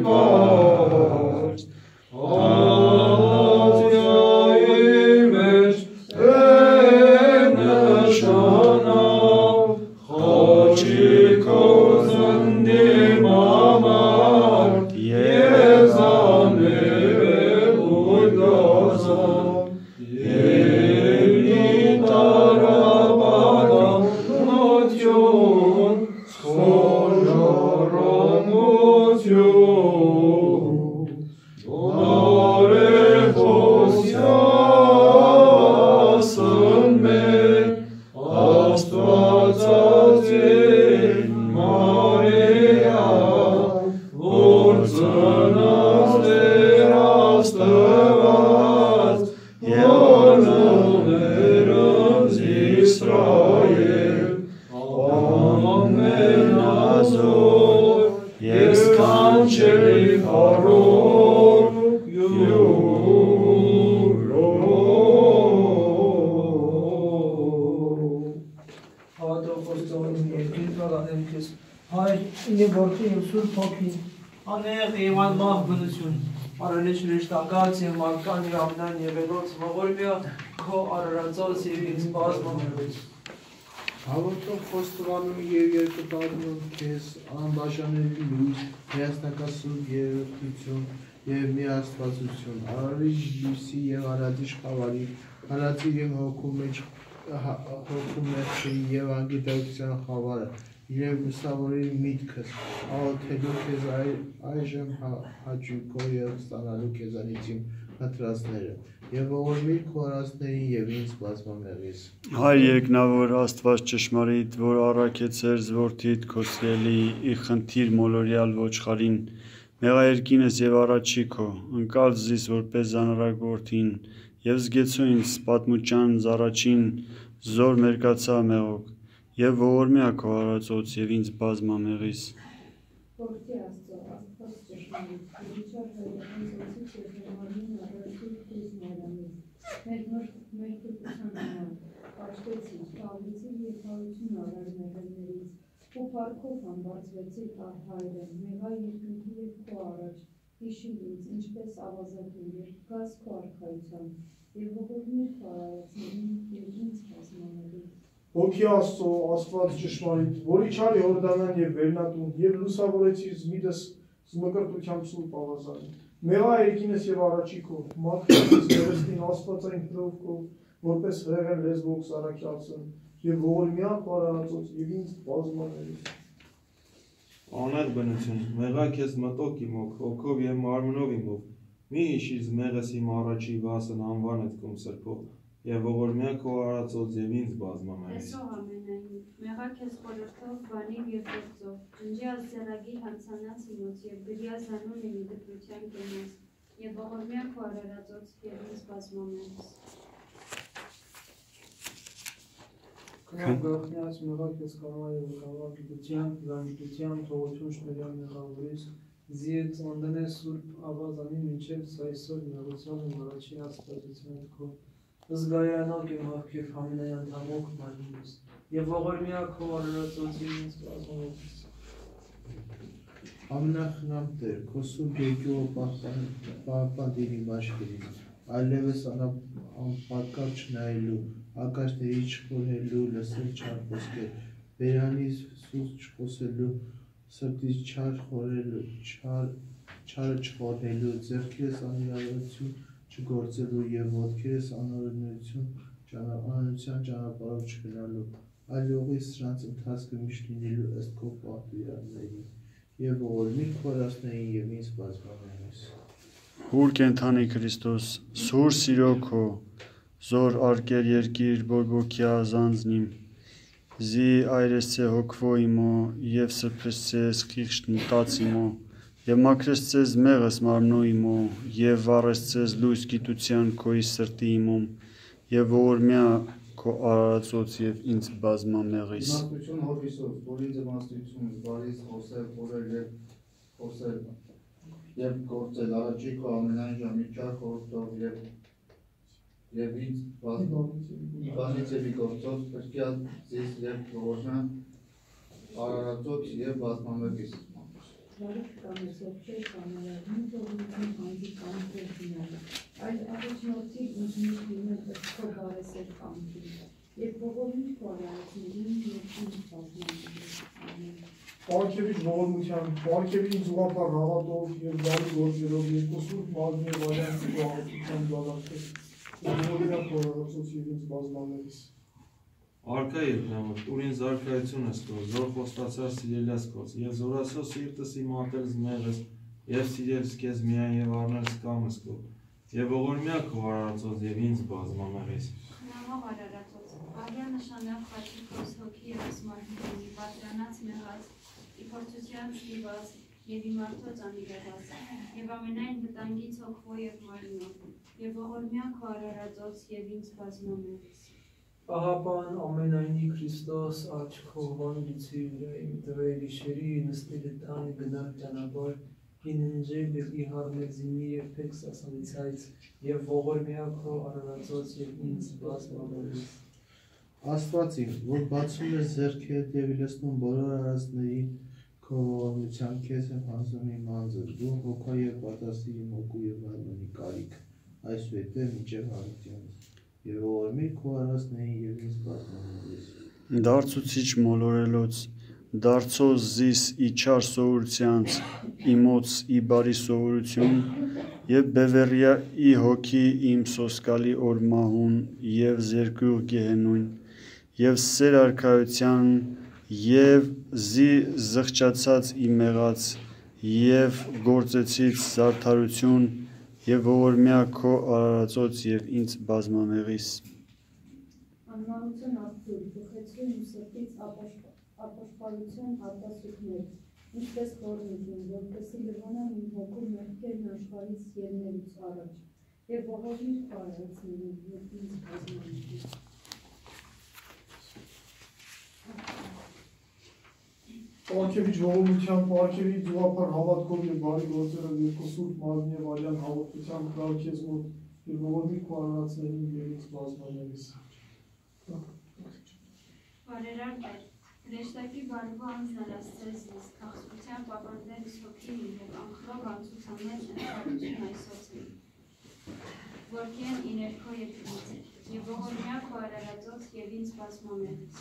Oh. Եւ միաստվածություն, արարիչ լույսի եւ արածիչ խավարի, հարածի եւ հոգու մեջ հա- հոգու մեջի եւ անգիտակցության խավարը, եւ լուսավորի միտքս, աղոթելու քեզ այ- այժմ հա- հաճույքով եւ ստանալու քեզանից իմ հտրածները, եւ ողորմիր քո արածներին եւ ինձ բազմամեղից։ Հայր երկնավոր Աստված ճշմարիտ, որ առաքեցեր զորթիդ քո սիրելի ի խնդիր մոլորյալ ոչխարին, մեղաերկինս եւ առաջի քո, ընկալ զիս որպես զանրակ որդին, եւ զգեցու ինձ պատմուճան զառաջին զոր մերկացա մեղոք, եւ ողորմյա քո արածոց եւ ինձ բազմամեղիս։ Որդի Աստծո, Աստված ճշմարիտ, դիչար հայրենի զոցից եւ հերմանին առարկի քույզ ներամից։ Մեր նոր մեր քույզության համար պաշտեցի, ու փառքով համբարձվեցի հայրը, մեղա երկնքի եւ քո առաջ, հիշի ինձ, ինչպես ավազատու, երբ գաս քո արքայության, եւ ողորմիր քո արարածներին եւ ինձ բազմամեղից։ Հոգի Աստծո, Աստված ճշմարիտ, որի չար Հորդանան եւ Վերնատուն եւ լուսավորեցի զմիտս զմկրտությամբ սուրբ ավազանի։ Մեղա երկինս եւ առաջիկով, մաքրից վերստին [coughs] Աստվածային հրովքով, որպես հրեղեն լեզվոք սարակյալցն եւ ողորմյա բարարածոց եւ ինձ բազմաներից։ Անեղ բնություն, մեղա քեզ մտոք իմոք, հոգով եւ մարմնով իմով։ Մի հիշիր մեղս իմ առաջի վասն անվանդ կում սրբով, եւ ողորմյա քո արածոց եւ ինձ բազմամերից։ Տեսող ամենային, մեղա քեզ խորհրդով, բանիվ եւ գործով, ջնջի ազերագի հանցանած իմոց եւ գրյա զանուն իմի դպրության կենաս, եւ ողորմյա քո արարածոց եւ ինձ բազմամերից։ Քնա գախնյաց մեղա քեզ կարող եւ կարող գիտության, լանջության, թողություն շնորհյալ մեղավորից Զիեց անդնես սուրբ ավազանի մինչև սայսոր մեղության ու առաջի աստվածության քո զգայանոք եմ հովքև համենայն համոք մանինս եւ ողորմյա քո արարածոցի ինձ բազմամերից Ամնախնամ Տեր, քո սուրբ երկյուղը պահպան պահպան դինի մաշկերին, այլևս անպատկար չնայելու, ակաշների չխորհելու, լսել չար խոսքեր, բերանից սուս չխոսելու, սրտից չար խորելու, չար չարը չխորհելու, ձեռքերս անիրավություն չգործելու եւ ոտքերս անօրենություն ճանապարհության ճանապարհով չգնալու, այլ ուղի սրանց ընթացքը միշտ լինելու ըստ քո պատվիրանների եւ ողորմիր քորասներին եւ ինձ բազմամերես։ Հուր կենթանի Քրիստոս, սուր սիրո քո, զոր արկեր երկիր բորբոքյա զանձնիմ, զի այրեսցե հոգվո իմո եւ սրբեսցես խիղճն տաց իմո եւ մաքրեսցես մեղս մարմնո իմո եւ վառեսցես լույս գիտության քոյի սրտի իմոմ եւ ողորմյա քո արարածոց եւ ինձ բազմամեղիս Իմաստություն հոգիսով, որի ձմաստություն, բարից խոսել, խորել եւ խոսել եւ գործել առաջի քո ամենայն ժամի չար խորտով եւ եւ ինձ իբանից եւ գործով փրկյալ զիս եւ ողորմա արարածոց եւ կերտինալը, այլ առաջնորդի լինել ըստ քո բարեսեր կամքին, եւ ողորմիր քո արարածներին եւ ինձ բազմամերես։ Ամեն։ Պարքևիչ ողորմության, պարքևին զուգապար հավատով եւ բարի գործերով երկու սուրբ մարմին եւ այլանցի աղոթության դալակը։ Ողորմյա քո եւ ինձ բազմաներից։ Արկա երբեմն ուրին զարգայությունս կո, զոր խոստացար սիրելյաս կոց, եւ զորացո սիրտս իմ ատել զմեղս, եւ սիրելս քեզ միայն եւ առնես կամս կո, եւ ողորմյա քո արարածոց եւ ինձ բազմամեղես։ Նամով արարածոց, արյա նշանավ խաչի քոս հոգի եւ ասմարհի պատրանած մեղած, իփորձության ստիված եւ իմարտոց անիրավաց, եւ ամենայն վտանգից հոգվո եւ մարմնով, եւ ողորմյա քո արարածոց եւ ինձ բազմամեղես։ Ահապան ամենայնի Քրիստոս աչքովան գիցիր իմ տվել իշերի նստել տան գնալ ճանապարհ իննջել եւ իհարնել զինի եւ փեքս ասանիցայց եւ ողորմյա քո արարածոց եւ ինձ բազմամերես Աստվածին, որ բացում է ձեռքերդ եւ լցնում բոլոր արածներին քո ողորմության քեզ եմ հանձնում իմ անձը, դու հոգա եւ պատասի իմ հոգու եւ մարմնի կարիք, այսուհետև մինչև հարությունս եւ ողորմի քո արածներին եւ ինձ բազմամերես։ Դարձուցիչ մոլորելոց դարձոս զիս իչար սովորությանց իմոց ի բարի սովորություն եւ բևերիա ի հոգի իմ սոսկալի օրմահուն եւ զերկուղ գեհենուն եւ սեր արքայության եւ զի զղջացած ի մեղած եւ գործեցից զարթարություն եւ ողորմյա քո արարածոց եւ ինձ բազմամեղիս Անմահություն Աստծուր, բխեցրու իմ սրտից ապաշխարություն արտասուքներ, ինչպես խորնություն, որպեսի լվանամ իմ հոգու մեղքերն աշխարից ելնելուց առաջ, եւ ողորմիր քարացնելու եւ ինձ բազմամիջի։ Պարքևիչ ողորմությամբ, պարքևի ձուղափար հավատքով եւ բարի գործերով երկու սուրբ մարմին եւ արյան հավատությամբ գալ քեզ մոտ եւ ողորմի քո արարածներին եւ ինձ բազմաներիս։ Բարերար Տեր, հրեշտակի բարվա անձնարաստես ես, քաղցության պապանդերս հոգին և անխրով անցուցանել ընթարություն այսոցին, որքեն իներքո երկրից, և ողորմյա քո արարածոց և ինձ բազմամեղից։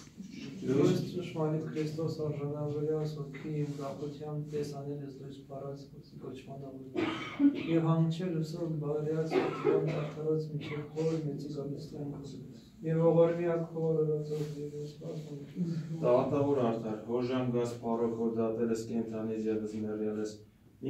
Դուրս ճշմարիտ Քրիստոս արժանավորյաս հոգի իմ գաղթությամբ տեսանել ես դուրս բարած կոչմանավորում եւ հանգչել ուսով բարյաց հոգիան արդարոց միջև խոր մեծի գալստյան եւ ողորմյա քո արարածոց եւ ինձ բազմամեղից։ Դատավոր արդար, հոժամ գաս փարոք որ դատելս կենթանից եւս մեռյալս,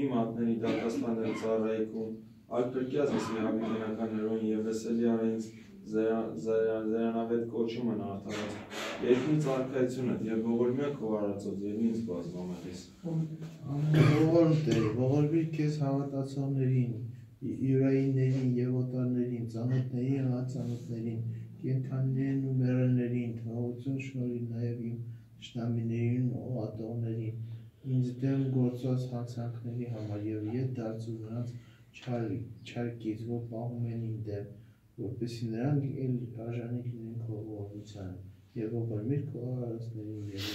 իմ ատների դատաստանել ծառայքում, այլ փրկյաց ես միաբինականներուն եւ վեսելի արինց զերանավետ կոչում են արդարած, երկնից արքայությունը եւ ողորմյա քո արածոց եւ ինձ բազմամեղիս։ Ողորմ Տեր, ողորմիր քեզ հավատացողներին, յուրայիններին եւ օտարներին, ծանոթներին, անծանոթներին, կենթանիներին ու մեռելներին, թողություն շնորհի նաեւ իմ շնամիներին ու ատողներին, ինձ դեմ գործած հանցանքների համար եւ իդ դարձու նրանց չար չարկից, որ պահում են իմ դեմ, որպեսզի նրանք էլ արժանիք լինեն քո ողորմությանը եւ ողորմիր քո արարածներին եւ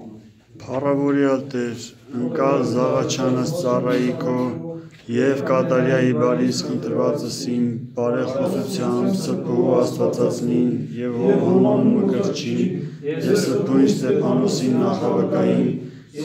Ամեն։ Փառավորյալ Տեր, ընկալ զաղաչանս ծառայի քո եւ կատարյայի բարիս խնդրվածս իմ բարեխոսությամբ սրբու աստվածածնին եւ հողոնում մկրչին եւ սրբույն Ստեփանոսին նախավկային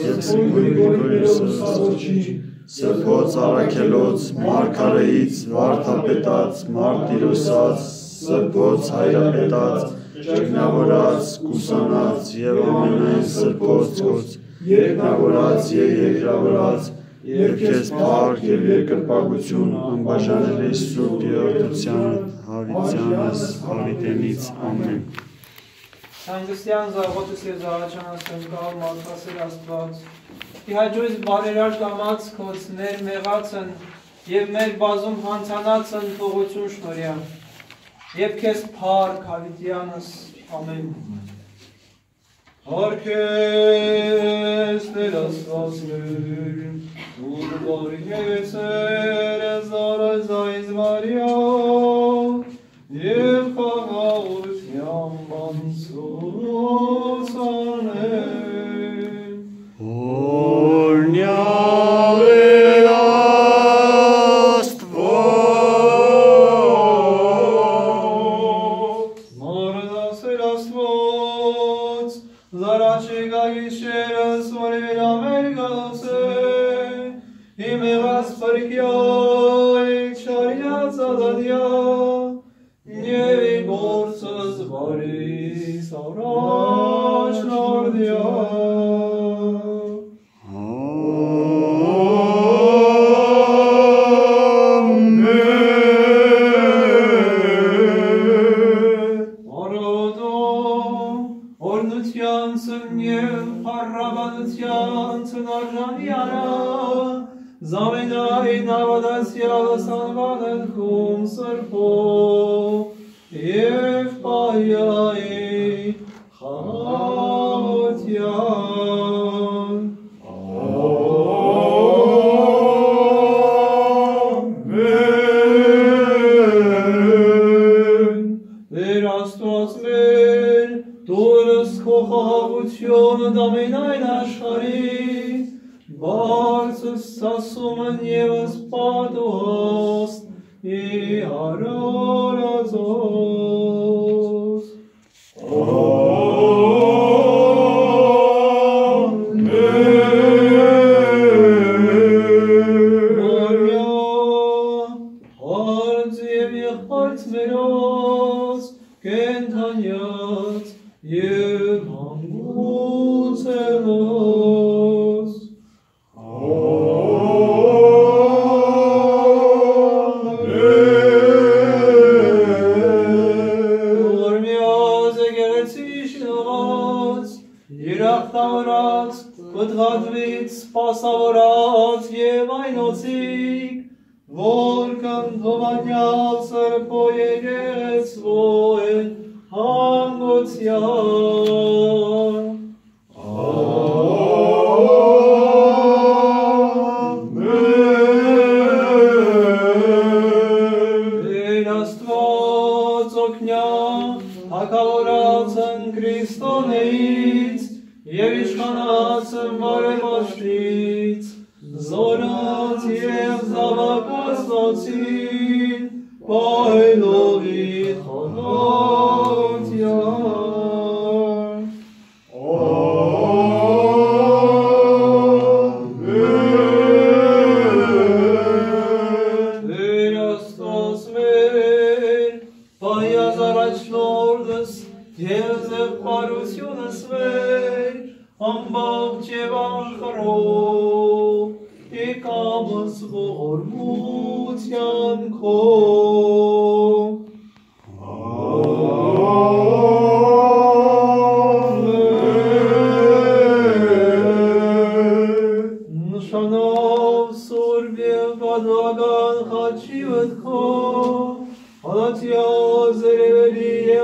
եւ սրբույն Գրիգորիոսին Սրբոց առաքելոց, մարգարեից, վարդապետած, մարտիրոսած, սրբոց հայրապետած, ճգնավորած, կուսանած եւ ամենայն սրբոց գոց, երկնավորած եւ երկրավորած, եւ քեզ փառք եւ երկրպագություն անբաժանելի սուրբ երդությանը հավիտյանս հավիտենից ամեն Հանգստյան զաղոտս եւ զաղաչանաս ընկալ մարդասեր Աստված Իհաջույց բարերար կամած քոց ներ մեղացն եւ մեր բազում հանցանացն փողություն շնորհյա եւ քեզ փառք հավիտյանս ամեն Արքես Տեր Աստվածներ, ու բարի եվեսեր զարազայզ մարյա, և խաղաղությամբ անցոց Oh.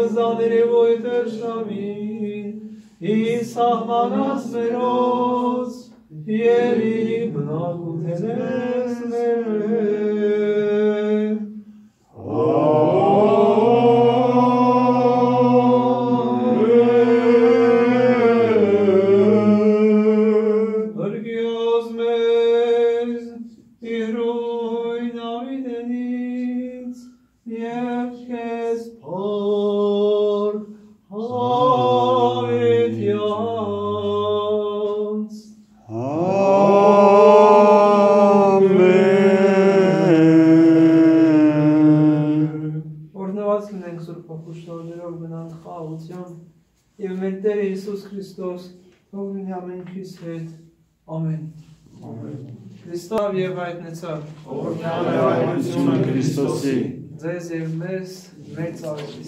za da ne vojdeš i sahma nas veroz, jer te ne smereš. Քրիստով եւ հայտնեցավ օրհնյալ հայտնությունը Քրիստոսի։ Ձեզ եւ մեզ մեծ արժի։